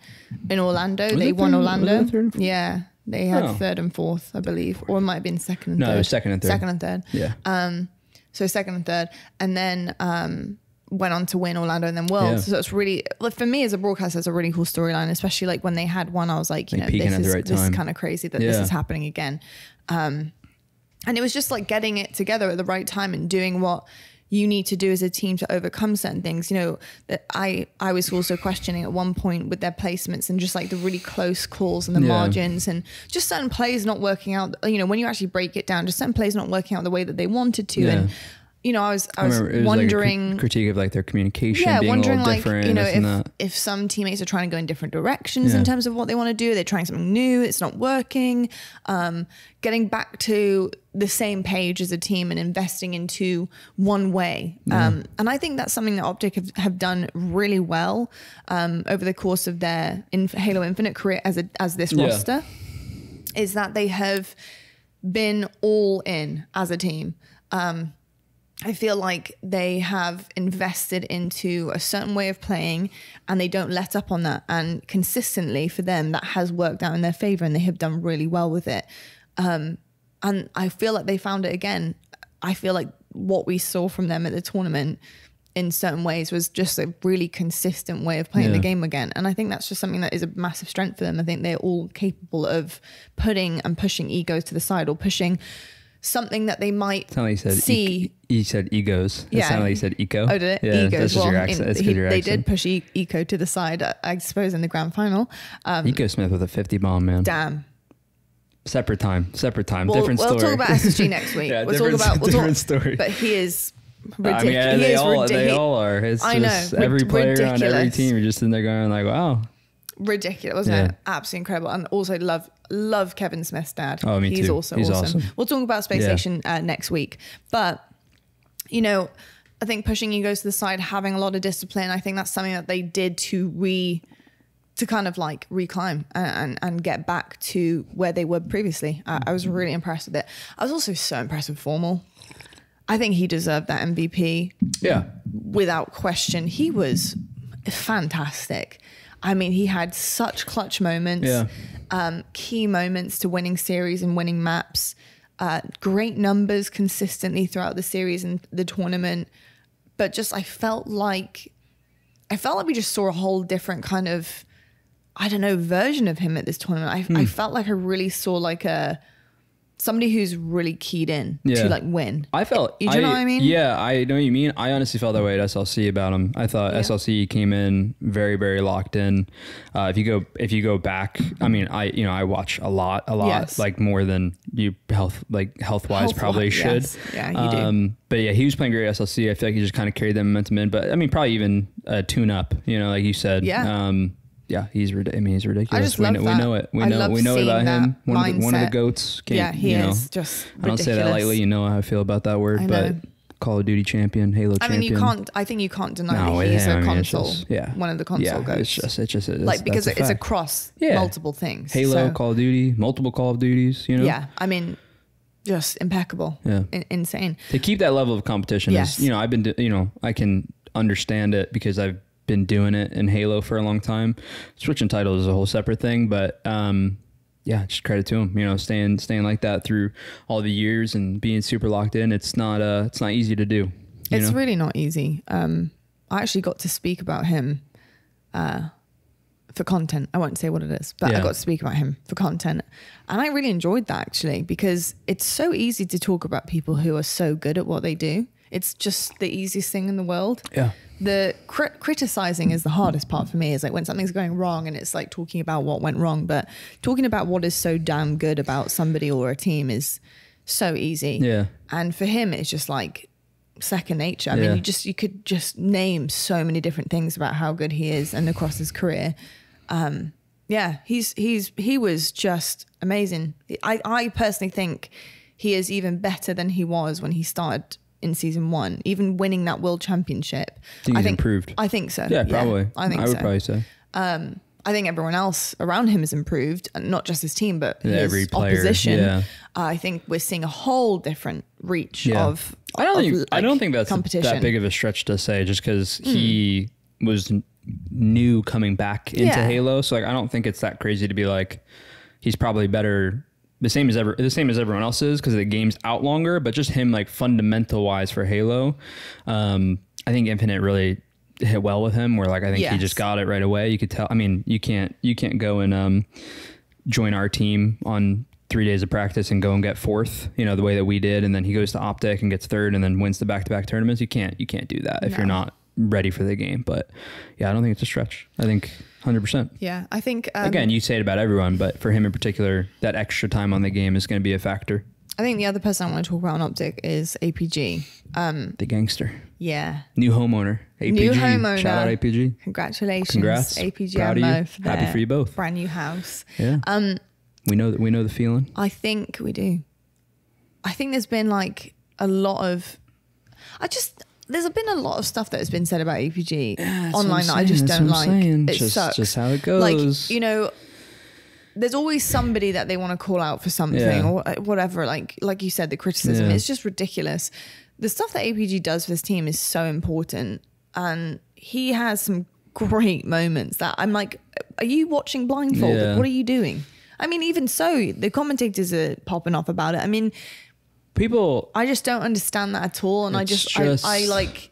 in Orlando Was they won third- Orlando. it third and fourth? Yeah, they had Oh. third and fourth, I believe, or it might have been second and No, third. was second and third. Second and third. Yeah. Um, So second and third, and then um, went on to win Orlando and then Worlds. Yeah. So it's really like, for me as a broadcaster, it's a really cool storyline. Especially like when they had one, I was like, you Like know, this is right this is kind of crazy that this is happening again. Um, and it was just like getting it together at the right time and doing what you need to do as a team to overcome certain things. You know, that I I was also questioning at one point with their placements and just like the really close calls and the Yeah. margins and just certain plays not working out. You know, when you actually break it down, just certain plays not working out the way that they wanted to. Yeah. And you know, I was I, I was remember was wondering. like critique of like their communication yeah, being a wondering like different. you know if, if some teammates are trying to go in different directions Yeah. in terms of what they want to do. They're trying something new. It's not working. Um, getting back to the same page as a team and investing into one way. Um, and I think that's something that Optic have, have done really well um, over the course of their in Halo Infinite career as a as this Yeah. roster. Is that they have been all in as a team. Um, I feel like they have invested into a certain way of playing and they don't let up on that. And consistently for them, that has worked out in their favor and they have done really well with it. Um, and I feel like they found it again. I feel like what we saw from them at the tournament in certain ways was just a really consistent way of playing the game again. And I think that's just something that is a massive strength for them. I think they're all capable of putting and pushing egos to the side or pushing something that they might you said see. e- you said egos. Yeah. you said eco. Oh, did it? Yeah, Egos. that's just well, your accent. That's he- your they accent. did push e- Eco to the side, I, I suppose, in the grand final. Um, Eco Smith with a 50 bomb, man. damn. Separate time. Separate time. We'll, different we'll story. talk about SSG next week. Yeah, we'll talk about we'll different talk, story. But he is I mean, ridiculous. yeah, he they all, they ridiculous. all are. It's I know, just rid- every player on every team. You're just in there going like, wow. Ridiculous, wasn't Yeah. it? Absolutely incredible. And also love love Kevin Smith's dad. Oh, me He's too. also He's awesome. awesome. We'll talk about Space Yeah. Station uh, next week. But you know, I think pushing egos to the side, having a lot of discipline, I think that's something that they did to re to kind of like reclimb and, and, and get back to where they were previously. I, I was really impressed with it. I was also so impressed with Formal. I think he deserved that MVP Yeah. without question. He was fantastic. I mean, he had such clutch moments, Yeah. um, key moments to winning series and winning maps. Uh, great numbers consistently throughout the series and the tournament. But just, I felt like, I felt like we just saw a whole different kind of, I don't know, version of him at this tournament. I, Hmm. I felt like I really saw like a somebody who's really keyed in Yeah. to like win. I felt. You you know what I mean? Yeah, I know what you mean. I honestly felt that way at SLC about him. I thought Yeah. SLC came in very, very locked in. Uh, if you go, if you go back, I mean, I you know I watch a lot, a lot, Yes. like more than you health, like health wise, probably should. yes. Yeah, you do. um, But yeah, he was playing great at SLC. I feel like he just kind of carried that momentum in. But I mean, probably even a tune up. You know, like you said. Yeah. Um, yeah, he's. I mean, he's ridiculous. just we, love know, we know it. We I know. We know about him. that One of, the, one of the goats. Can't, yeah, he you know, is just. I don't say that lightly. You know how I feel about that word, but. Call of Duty champion, Halo I champion. mean, you can't. I think you can't deny No, that he's I a mean, console. just- yeah. one of the console yeah, goats. it's just, it's just, it's, like because it's fact. across Yeah. multiple things. Halo, So, Call of Duty, multiple Call of Duties. You know, yeah, I mean, just impeccable. Yeah. In- insane. to keep that level of competition Yes. is you know i've been you know i can understand it because i've been doing it in halo for a long time switching titles is a whole separate thing but um yeah just credit to him you know staying staying like that through all the years and being super locked in it's not uh it's not easy to do It's know? really not easy. Um, I actually got to speak about him uh, for content. I won't say what it is, but I got to speak about him for content. And I really enjoyed that actually because it's so easy to talk about people who are so good at what they do. It's just the easiest thing in the world. yeah The crit- criticizing is the hardest part for me. Is like when something's going wrong and it's like talking about what went wrong, but talking about what is so damn good about somebody or a team is so easy. yeah And for him, it's just like second nature. I Yeah. mean, you just you could just name so many different things about how good he is and across his career. Um, yeah, he's he's he was just amazing. I I personally think he is even better than he was when he started in season one. Even winning that world championship, Think I think improved? I think so. yeah probably I think i would so. probably say Um, I think everyone else around him has improved, and not just his team, but Yeah, his every player, opposition. yeah. I think we're seeing a whole different reach Yeah. of. I don't of, think I don't think that's competition. that big of a stretch to say just because he was new coming back into Yeah. Halo. So like I don't think it's that crazy to be like he's probably better the same as ever the same as everyone else's because the game's out longer, but just him like fundamental wise for Halo. Um, I think Infinite really hit well with him where like I think he just got it right away. You could tell I mean, you can't you can't go and um join our team on three days of practice and go and get fourth, you know, the way that we did, and then he goes to Optic and gets third and then wins the back to back tournaments. You can't you can't do that if you're not ready for the game. But yeah, I don't think it's a stretch. I think hundred percent. Yeah, I think um, Again, you say it about everyone, but for him in particular, that extra time on the game is going to be a factor. I think the other person I want to talk about on Optic is APG. The gangster, Yeah, new homeowner, APG. New homeowner. Shout out APG. congratulations, Congrats. APG Proud of you. Happy for you both. Brand new house. Yeah. Um, we know that we know the feeling. I think we do. I think there's been like a lot of. I just there's been a lot of stuff that has been said about APG that's online that I just that's don't like. Saying. It Just- sucks. just how it goes. Like you know, there's always somebody that they want to call out for something Yeah. or whatever. Like like you said, the criticism. Yeah. It's just ridiculous. The stuff that APG does for this team is so important, and he has some great moments that I'm like, are you watching blindfolded? Yeah. What are you doing? I mean, even so, the commentators are popping off about it. I mean, People I just don't understand that at all. And I just, just- I, I like,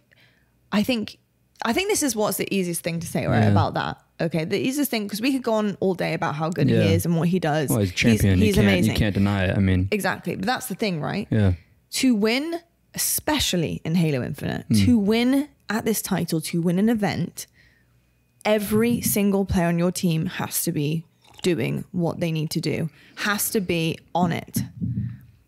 I think, I think this is what's the easiest thing to say right Yeah. about that. okay, the easiest thing because we could go on all day about how good Yeah. he is and what he does. Well, he's a champion. He's, he's you can't, amazing. You can't deny it. I mean, Exactly, but that's the thing, right? yeah. To win, especially in Halo Infinite, Hmm. to win at this title, to win an event, every single player on your team has to be doing what they need to do, has to be on it.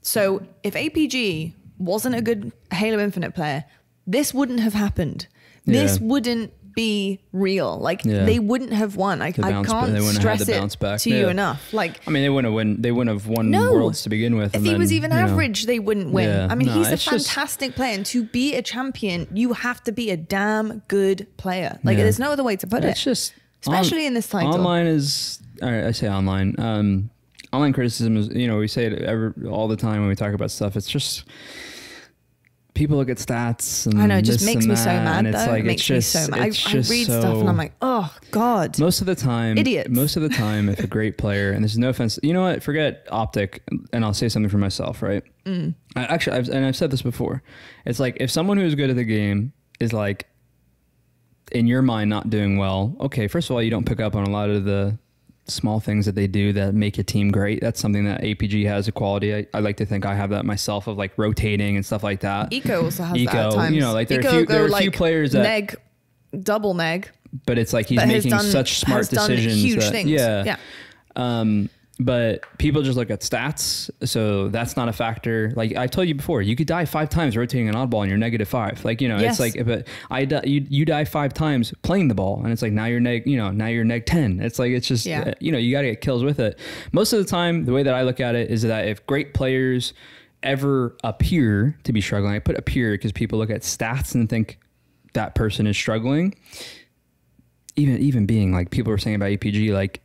So if APG wasn't a good Halo Infinite player, this wouldn't have happened. This wouldn't be real. Like Yeah. they wouldn't have won. I, I can't they wouldn't have stress the it bounce back. to you enough. Like I mean, they wouldn't have win. They wouldn't have won no. worlds to begin with. If he then, was even you know, average, they wouldn't win. Yeah. I mean, No, he's a it's just- fantastic player, and to be a champion, you have to be a damn good player. Like, Yeah. there's no other way to put It's it. just Especially in this title. Online is. I say online. Um, online criticism is. You know, we say it every, all the time when we talk about stuff. It's just people look at stats. And I know, it just makes me so mad. and Though it's like it makes it's just, me so mad. it's I, I read so, stuff and I'm like, oh god. Most of the time, idiot. Most of the time, if a great player, and this is no offense, you know what? Forget optic, and I'll say something for myself, right? Mm. I, actually, I've, and I've said this before. It's like if someone who's good at the game is like, in your mind, not doing well. Okay, first of all, you don't pick up on a lot of the small things that they do that make a team great. That's something that APG has a quality. I, I like to think I have that myself of like rotating and stuff like that. Eco also has that Eco, at times. you know, like there are Eco a few- there are a few players that- neg, double neg, but it's like he's making done such smart decisions. huge that, things. Yeah, yeah. Um, but people just look at stats, so that's not a factor. Like I told you before, you could die five times rotating an oddball and you're negative five. Like you know, Yes. it's like, but I you you die five times playing the ball, and it's like now you're neg, you know, now you're neg ten. It's like it's just Yeah. uh, you know you got to get kills with it. Most of the time, the way that I look at it is that if great players ever appear to be struggling, I put appear because people look at stats and think that person is struggling even even being like people were saying about APG, like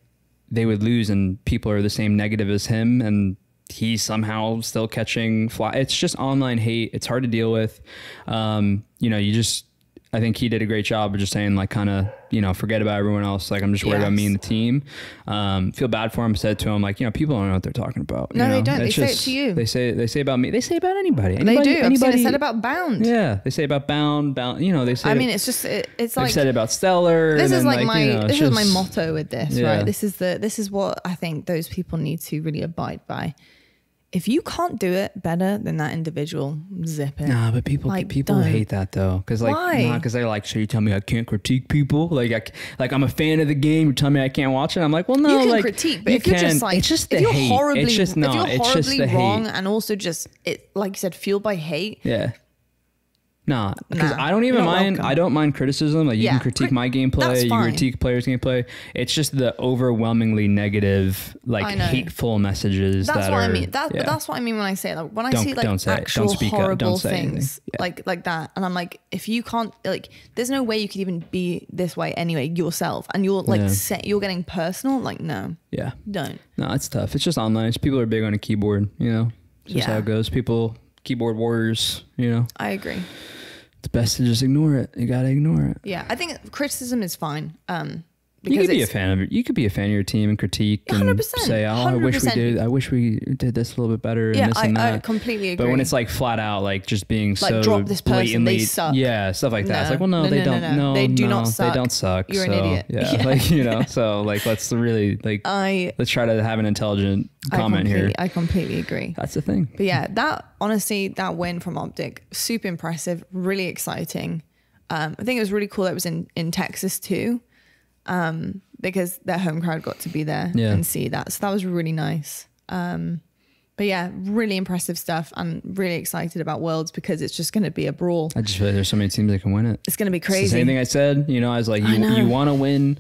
they would lose and people are the same negative as him and he's somehow still catching fly. It's just online hate. It's hard to deal with. Um, you know, you just I think he did a great job of just saying like kind of you know forget about everyone else. Like I'm just worried about me and the team. Um, feel bad for him. Said to him like you know people don't know what they're talking about. No, you they don't. They It's say it to you. They say they say about me. They say about anybody. They Anybody- do. I've seen it said about Bound. Yeah, they say about bound bound. You know they say. I mean, it's just it, it's like said about Stellar. this is then, like, my you know, this is my motto with this Yeah. right this is the this is what i think those people need to really abide by if you can't do it better than that individual zip it Nah, but people Like, people don't. hate that though, because like, Why? because they're like, so you tell me I can't critique people? Like, I, like I'm a fan of the game. You tell me I can't watch it. I'm like, well, no, you can like, critique but you if you're just like it's just the if you're hate. horribly it's just no, if you're it's just horribly the wrong hate. and also just it like you said fueled by hate Yeah. Nah, because Nah, I don't even mind. welcome. I don't mind criticism. Like you Yeah, can critique crit- my gameplay, you critique players' gameplay. It's just the overwhelmingly negative, like hateful messages. that's that what are, I mean. That, yeah. that's what I mean when I say like when I Don't- see like don't say it. Don't actual up. Horrible say things Yeah. like like that, and I'm like, if you can't like, there's no way you could even be this way anyway yourself, and you're like set, you're getting personal. Like, no, yeah. don't. No, it's tough. It's just online. It's people are big on a keyboard. You know, it's just how it goes. People, keyboard warriors. You know, I agree. Best to just ignore it. You gotta ignore it. Yeah, I think criticism is fine. Um, You could be a fan of. You could be a fan of your team and critique and 100%, say, "Oh, I wish we did. I wish we did this a little bit better." yeah, and this I, and I that. completely agree. But when it's like flat out, like just being Like, so drop this person, they blatantly, suck. yeah, stuff like that. It's like, well, no, No, they no, no, don't. no. No, They do no, not suck. They don't suck. You're an so, idiot. Yeah, Yeah. like you know. So like, let's really like I let's try to have an intelligent I comment here. I completely agree. That's the thing. But yeah, that honestly, that win from Optic, super impressive, really exciting. Um, I think it was really cool that it was in, in Texas too, um, because their home crowd got to be there Yeah. and see that. So that was really nice. Um, but yeah, really impressive stuff. I'm really excited about Worlds because it's just going to be a brawl. I just feel like there's so many teams that can win it. It's going to be It's the crazy. same thing I said. You know, I was like, you you want to win,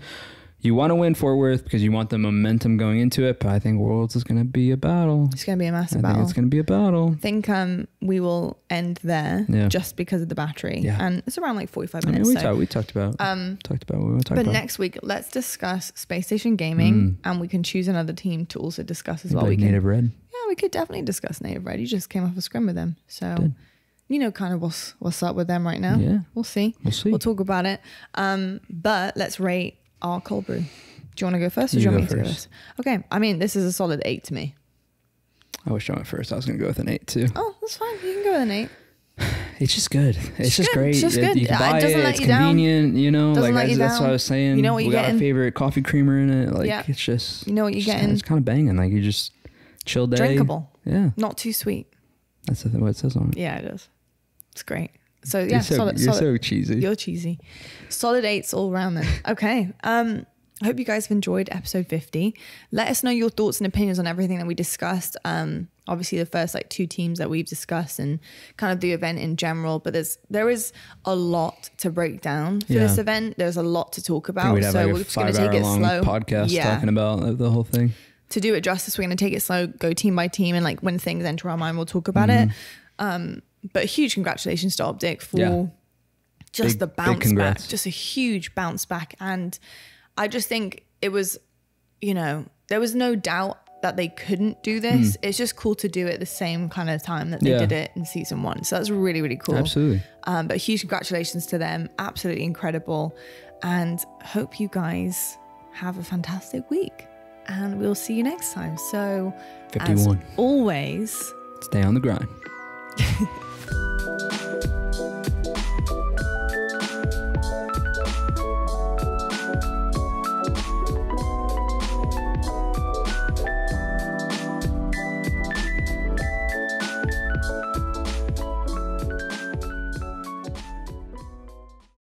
you want to win Fort Worth because you want the momentum going into it. But I think Worlds is going to be a battle. It's going to be a massive think battle. it's going to be a battle. I think um, we will end there Yeah. just because of the battery. Yeah. And it's around like 45 I mean, minutes. we so- talked we talked about Um, talked about what we want to But about. next week, let's discuss Space Station Gaming, Mm. and we can choose another team to also discuss as well. Like We can, Native Red. yeah, we could definitely discuss Native Red. You just came off a scrim with them, so Did. you know kind of what's what's up with them right now. Yeah. we'll see. We'll see. We'll talk about it. Um, but let's rate our cold brew. Do you want to go first, or You do you want me to go first. first? Okay. I mean, this is a solid eight to me. I wish I went first. I was going to go with an eight too. Oh, that's fine. You can go with an eight. It's just good. It's, just good. great. It's just It- good. You can It buy it. doesn't let It's you down. convenient. You know, Doesn't like let you that's, that's what I was saying. You know what we you're got getting. our favorite coffee creamer in it. Like Yeah. it's just You know what it's just- getting. It's kind of banging. Like you just chill day. Drinkable, Yeah, not too sweet. that's the what it says on it. Yeah, it is. It's great. So yeah, you're so, solid, you're solid. so cheesy. You're cheesy. Solid eights all around then. Okay. Um, I hope you guys have enjoyed episode 50. Let us know your thoughts and opinions on everything that we discussed. Um, obviously the first like two teams that we've discussed and kind of the event in general, but there's there is a lot to break down for Yeah. this event. There's a lot to talk about. we'd have so like we're just gonna take it slow. podcast yeah. talking about the whole thing. to do it justice, we're going to take it slow, go team by team, and like when things enter our mind, we'll talk about it. Um, but huge congratulations to Optic for. Yeah. just Big- the bounce back, congrats. just a huge bounce back. And I just think it was, you know, there was no doubt that they couldn't do this. It's just cool to do it the same kind of time that they Mm. Yeah. did it in season one. So that's really, really cool. Absolutely. Um, but huge congratulations to them. Absolutely incredible. And hope you guys have a fantastic week. And we'll see you next time. So, as 51. always, Stay on the grind.